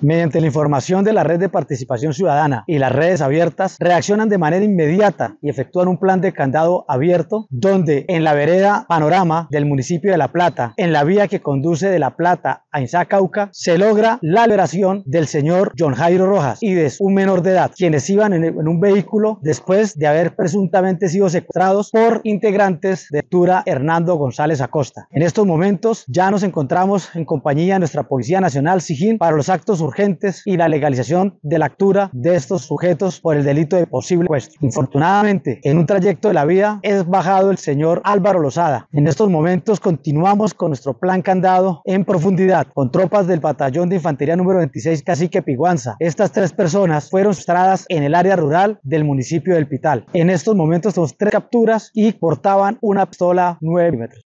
Mediante la información de la red de participación ciudadana y las redes abiertas, reaccionan de manera inmediata y efectúan un plan de candado abierto donde en la vereda Panorama del municipio de La Plata, en la vía que conduce de La Plata a Inzacauca, se logra la liberación del señor John Jairo Rojas y de un menor de edad, quienes iban en, un vehículo después de haber presuntamente sido secuestrados por integrantes de Tura Hernando González Acosta. En estos momentos ya nos encontramos en compañía de nuestra Policía Nacional SIGIN para los actos urgentes y la legalización de la captura de estos sujetos por el delito de posible secuestro. Infortunadamente, en un trayecto de la vía es bajado el señor Álvaro Lozada. En estos momentos continuamos con nuestro plan candado en profundidad con tropas del batallón de infantería número 26 Cacique Piguanza. Estas tres personas fueron sustradas en el área rural del municipio del Pital. En estos momentos tenemos tres capturas y portaban una pistola 9 milímetros.